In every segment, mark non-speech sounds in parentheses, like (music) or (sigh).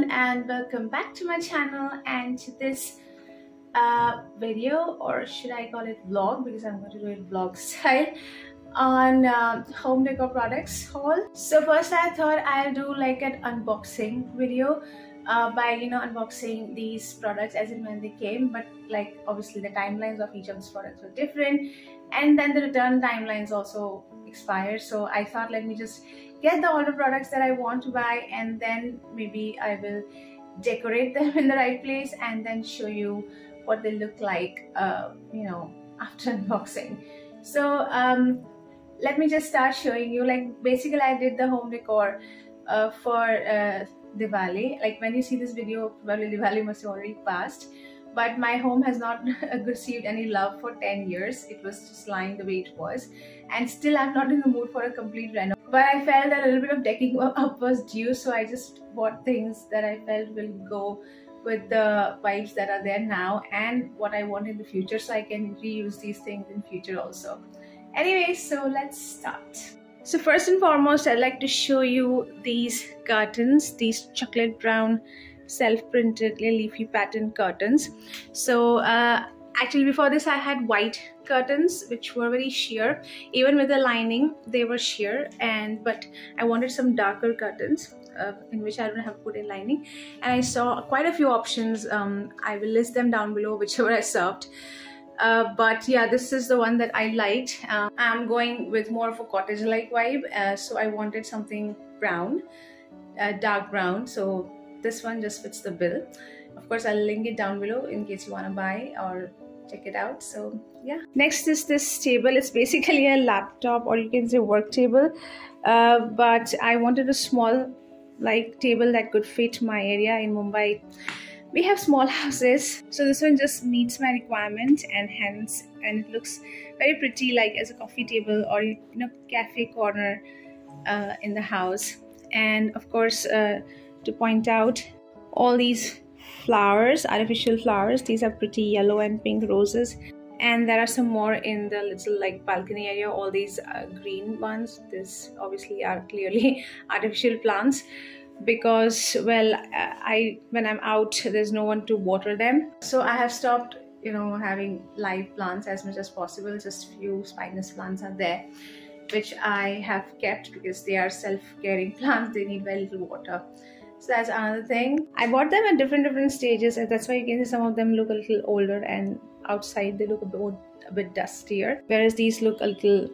everyone and welcome back to my channel and to this uh, video or should I call it vlog because I'm going to do it vlog style on um, home decor products haul. So first I thought I'll do like an unboxing video uh, by you know unboxing these products as in when they came but like obviously the timelines of each of these products were different. And then the return timelines also expired. So I thought let me just get the the products that I want to buy and then maybe I will decorate them (laughs) in the right place and then show you what they look like uh, you know (laughs) after unboxing. So um, let me just start showing you like basically I did the home decor uh, for uh, Diwali. Like when you see this video probably Diwali must have already passed. But my home has not (laughs) received any love for 10 years. It was just lying the way it was. And still i'm not in the mood for a complete reno. But i felt that a little bit of decking (laughs) up was due so i just bought things that i felt will go with the vibes that are there now and what i want in the future so i can reuse these things in future also. Anyway so let's start so first and foremost i'd like to show you these curtains these chocolate brown self-printed leafy pattern curtains. So uh, actually before this I had white curtains which were very sheer. Even with the lining they were sheer and but I wanted some darker curtains uh, in which I don't have to put in lining. And I saw quite a few options um, I will list them down below whichever I served uh, but yeah this is the one that I liked. Um, I'm going with more of a cottage like vibe uh, so I wanted something brown uh, dark brown. So this one just fits the bill. Of course i'll link it down below in case you want to buy or check it out. So yeah. Next is this table. It's basically a laptop or you can say work table. Uh, but i wanted a small like table that could fit my area in mumbai we have small (laughs) houses so this one just meets my requirement and hence and it looks very pretty like as a coffee table or you know cafe corner uh, in the house. And of course uh, to point out all these flowers artificial flowers these are pretty yellow and pink roses. And there are some more in the little like balcony area all these uh, green ones. This obviously are clearly (laughs) artificial plants because well uh, i when i'm out there's no one to water them. So i have stopped you know having live plants as much as possible. Just a few spinous plants are there which i have kept because they are self-caring (laughs) plants. They need very little water. So that's another thing. I bought them at different different stages and that's why you can see some of them look a little older and outside they look a bit, a bit dustier. Whereas these look a little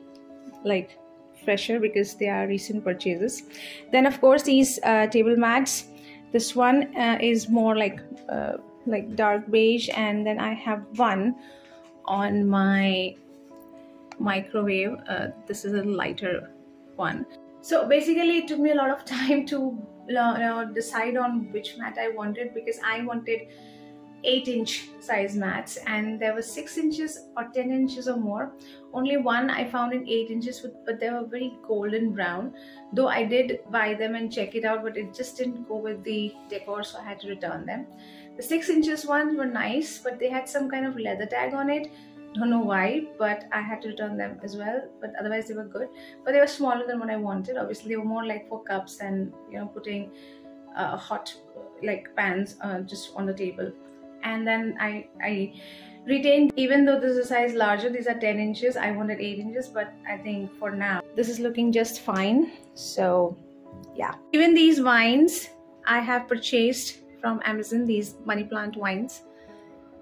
like fresher because they are recent purchases. Then of course these uh, table mats this one uh, is more like uh, like dark beige and then i have one on my microwave. Uh, this is a lighter one. So basically it took me a lot of (laughs) time to decide on which mat I wanted because I wanted 8 inch size mats and there was 6 inches or 10 inches or more. Only one I found in 8 inches but they were very golden brown though I did buy them and check it out but it just didn't go with the decor so I had to return them. The 6 inches ones were nice but they had some kind of leather tag on it. Don't know why but i had to return them as well but otherwise they were good. But they were smaller than what i wanted. Obviously they were more like for cups and you know putting uh, hot like pans uh, just on the table and then i i retained even though this is a size larger these are 10 inches i wanted 8 inches but i think for now this is looking just fine. So yeah. Even these vines i have purchased from amazon these money plant vines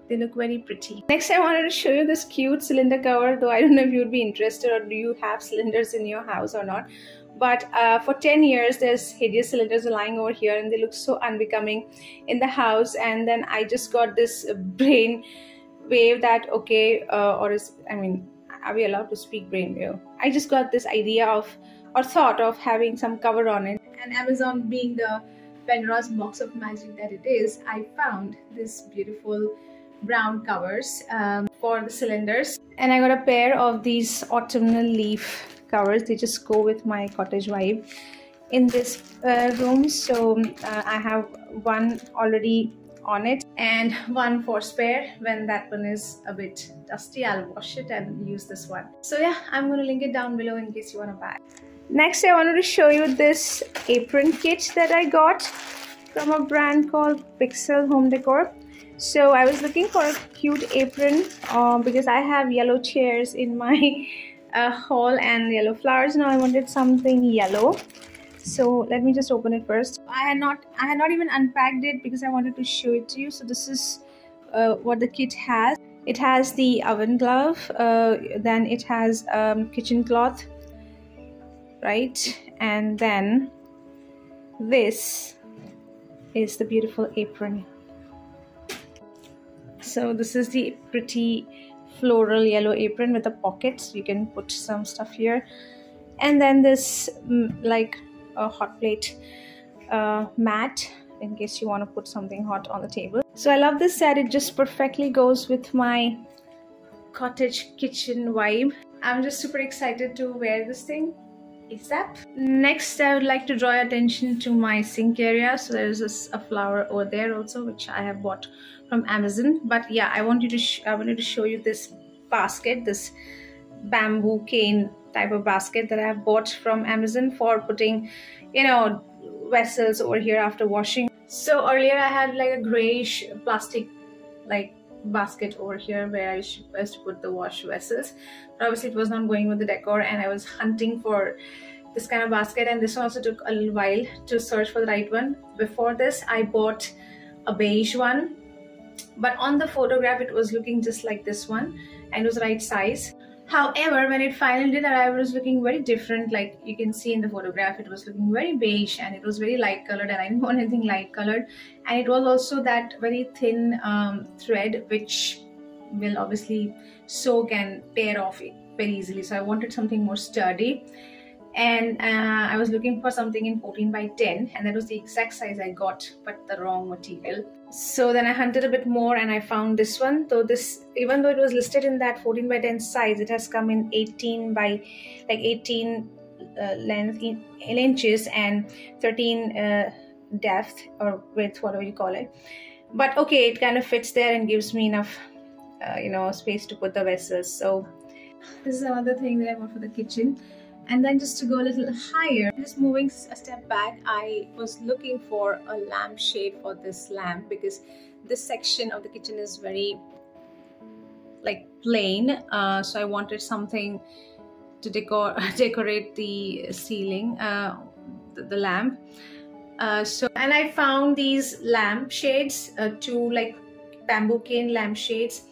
they look very pretty. Next i wanted to show you this cute cylinder cover though i don't know if you'd be interested or do you have cylinders in your house or not but uh, for 10 years there's hideous cylinders lying over here and they look so unbecoming in the house. And then i just got this brain wave that okay uh, or is i mean are we allowed to speak brainwave i just got this idea of or thought of having some cover on it. And amazon being the Pandora's box of magic that it is i found this beautiful brown covers um, for the cylinders. And I got a pair of these autumnal leaf covers they just go with my cottage vibe in this uh, room. So uh, I have one already on it and one for spare when that one is a bit dusty. I'll wash it and use this one. So yeah I'm gonna link it down below in case you want to buy. Next I wanted to show you this apron kit that I got from a brand called Pixel Home Decor. So I was looking for a cute apron um, because I have yellow chairs in my (laughs) uh, hall and yellow flowers. Now I wanted something yellow. So let me just open it first. I had not I had not even unpacked it because I wanted to show it to you. So this is uh, what the kit has. It has the oven glove, uh, then it has um, kitchen cloth, right? And then this is the beautiful apron so this is the pretty floral yellow apron with the pockets. You can put some stuff here. And then this mm, like a hot plate uh, mat in case you want to put something hot on the table. So i love this set. It just perfectly goes with my cottage kitchen vibe. I'm just super excited to wear this thing ASAP. Next, I would like to draw attention to my sink area. So there's a, a flower over there also, which I have bought from Amazon. But yeah, I want you to I wanted to show you this basket, this bamboo cane type of basket that I have bought from Amazon for putting, you know, vessels over here after washing. So earlier I had like a grayish plastic like basket over here where I used to put the wash vessels. But obviously it was not going with the decor and I was hunting for this kind of basket and this one also took a little while to search for the right one. Before this I bought a beige one but on the photograph it was looking just like this one and it was right size. However when it finally did arrive it was looking very different. Like you can see in the photograph it was looking very beige and it was very light colored and i didn't (laughs) want anything light colored. And it was also that very thin um, thread which will obviously soak and tear off very easily. So i wanted something more sturdy. And uh, I was looking for something in 14 by 10 and that was the exact size I got but the wrong material so then I hunted a bit more and I found this one. So this even though it was listed in that 14 by 10 size it has come in 18 by like 18 uh, length in, in, inches and 13 uh, depth or width whatever you call it. But okay it kind of fits there and gives me enough uh, you know space to put the vessels. So this is another thing that I want for the kitchen and then just to go a little higher just moving a step back I was looking for a lampshade for this lamp because this section of the kitchen is very like plain. Uh, so I wanted something to decor (laughs) decorate the ceiling uh, the, the, lamp. Uh, so and I found these lamp shades uh, two like bamboo cane lamp shades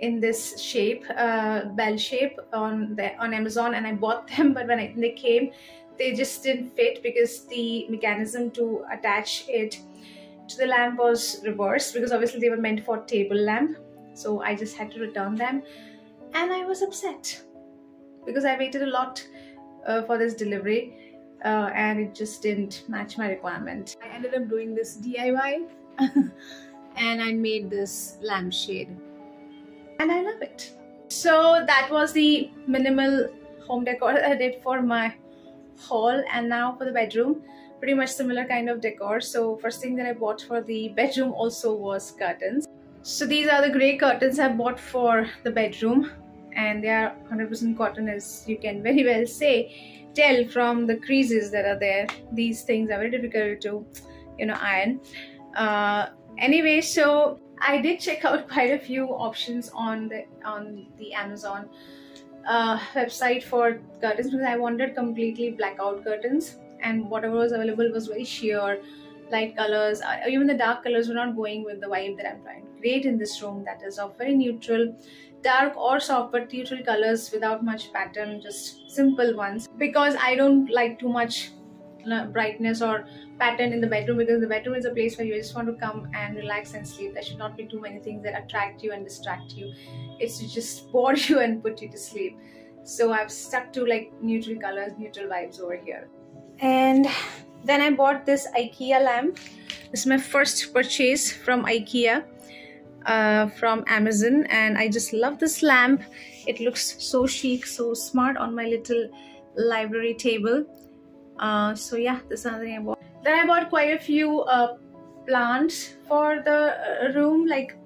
in this shape, uh, bell shape on the on Amazon, and I bought (laughs) them. But when I, they came, they just didn't fit because the mechanism to attach it to the lamp was reversed because obviously they were meant for table lamp. So I just had to return them, and I was upset because I waited a lot uh, for this delivery. Uh, and it just didn't match my requirement. I ended up doing this DIY (laughs) and I made this lampshade and I love it. So that was the minimal home decor (laughs) I did for my hall and now for the bedroom. Pretty much similar kind of decor. So first thing that I bought for the bedroom also was curtains. So these are the gray curtains I bought for the bedroom. And they are 100% cotton as you can very well say tell from the creases that are there. These things are very difficult to you know iron. Uh, anyway so I did check out (laughs) quite a few options on the on the Amazon uh, website for curtains because I wanted completely blackout curtains and whatever was available was very sheer light colors. Uh, even the dark colors were not going with the vibe that I'm trying to create in this room that is of very neutral dark or soft but neutral colors without much pattern just simple ones. Because I don't like too much brightness or pattern in the bedroom because the bedroom is a place where you just want to come and relax and sleep. There should not be too many things that attract you and distract you. It's to just (laughs) bore you and put you to sleep. So i've stuck to like neutral colors neutral vibes over here. And then i bought this ikea lamp. This is my first purchase from ikea uh, from amazon. And i just love this lamp. It looks so chic so smart on my little library table uh, so yeah this is another thing I bought then I bought quite a few uh, plants for the uh, room like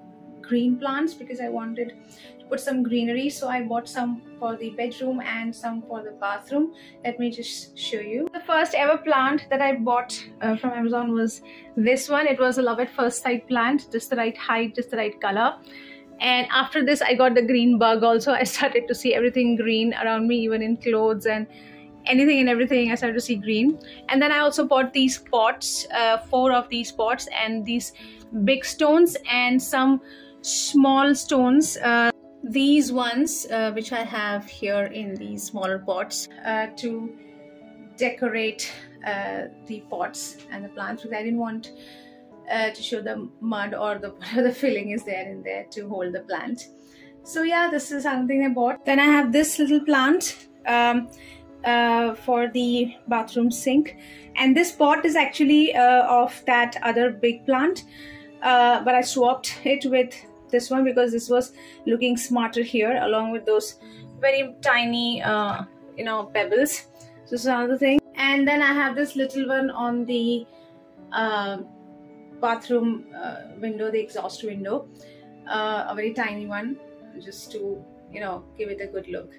green plants because I wanted to put some greenery. So I bought some for the bedroom and some for the bathroom. Let me just show you. The first ever plant that I bought uh, from Amazon was this one. It was a love at first sight plant just the right height just the right color. And after this I got the green bug also. (laughs) I started to see everything green around me even in clothes and anything and everything I started to see green. And then I also bought these pots uh, four of these pots and these big stones and some small stones. Uh, these ones uh, which I have here in these smaller pots uh, to decorate uh, the pots and the plants because I didn't want uh, to show the mud or the (laughs) the filling is there in there to hold the plant. So yeah this is something I bought. Then I have this little plant. Um, uh, for the bathroom sink. And this pot is actually uh, of that other big plant. Uh, but I swapped it with this one because this was looking smarter here along with those very tiny uh, you know pebbles. So this is another thing. And then I have this little one on the uh, bathroom uh, window the exhaust window. A very tiny one just to you know give it a good look.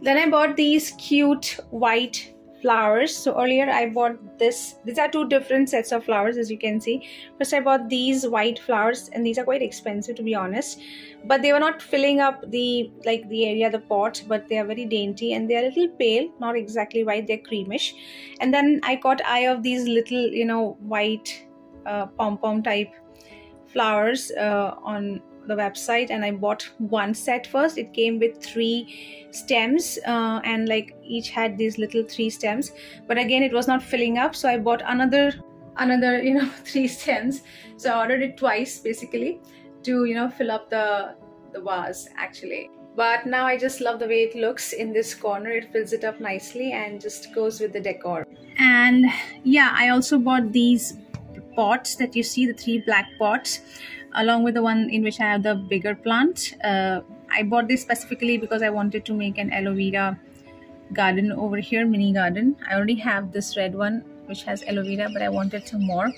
Then i bought these cute white flowers. So earlier i bought this. These are two different sets of flowers as you can see. First i bought these white flowers and these are quite expensive to be honest. But they were not filling up the like the area the pot but they are very dainty and they are a little pale not exactly white they're creamish. And then i caught eye of these little you know white uh, pom pom type flowers uh, on the website and I bought one set first. It came with three stems uh, and like each had these little three stems. But again, it was not filling up, so I bought another another (laughs) you know three stems. So I ordered it twice basically to you know fill up the the vase actually. But now I just love the way it looks in this corner. It fills it up nicely and just goes with the decor. And yeah, I also bought these pots that you see, the three black pots along with the one in which I have the bigger plant. Uh, I bought this specifically because I wanted to make an aloe vera garden over here, mini garden. I already have this red one which has aloe vera but I wanted some more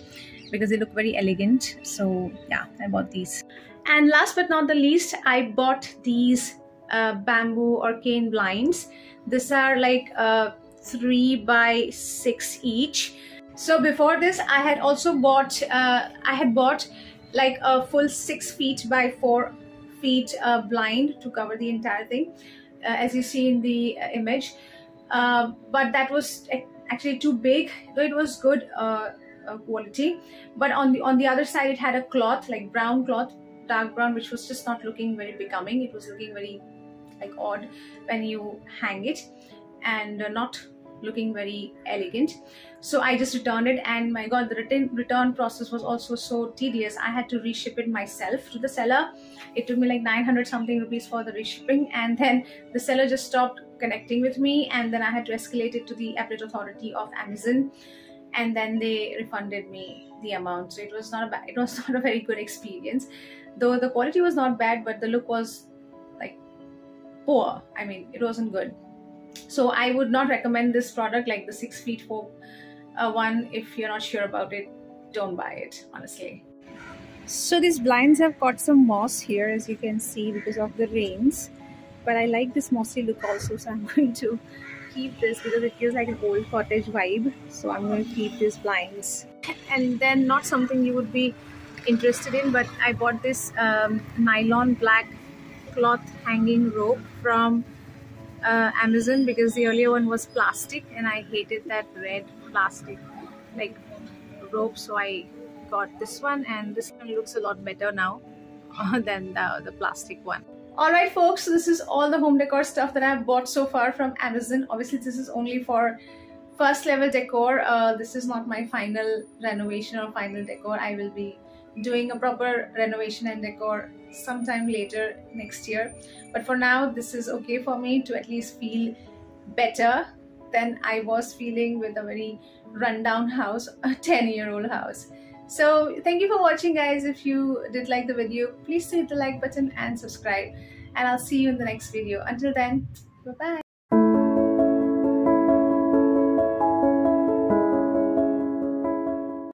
because they look very elegant. So yeah, I bought these. And last but not the least, I bought these uh, bamboo or cane blinds. These are like uh, 3 by 6 each. So before this, I had also bought, uh, I had bought like a full six feet by four feet uh, blind to cover the entire thing uh, as you see in the uh, image. Uh, but that was actually too big though it was good uh, quality. But on the on the other side it had a cloth like brown cloth dark brown which was just not looking very becoming. It was looking very like odd when you hang it and not looking very elegant. So i just returned it and my god the return return process was also so tedious. I had to reship it myself to the seller. It took me like 900 something rupees for the reshipping and then the seller just stopped connecting with me and then i had to escalate it to the appellate authority of amazon and then they refunded me the amount. So it was not a bad it was (laughs) not a very good experience. Though the quality was not bad but the look was like poor. I mean it wasn't good so i would not recommend this product like the six feet four uh, one if you're not sure about it don't buy it honestly. So these blinds have got some moss here as you can see because of the rains. But i like this mossy look also so i'm (laughs) going to keep this because it feels like an old cottage vibe. So i'm going to keep these blinds. And then not something you would be interested in but i bought this um, nylon black cloth hanging rope from uh, Amazon because the earlier one was plastic and I hated that red plastic like rope so I got this one and this one looks a lot better now (laughs) than the, the plastic one. Alright folks, so this is all the home decor stuff that I've bought so far from Amazon. Obviously this is only for first level decor. Uh, this is not my final renovation or final decor. I will be doing a proper renovation and decor sometime later next year. But for now this is okay for me to at least feel better than I was feeling with a very rundown house a (laughs) 10 year old house. So thank you for watching guys. If you did like the video please hit the like button and subscribe. And I'll see you in the next video. Until then bye bye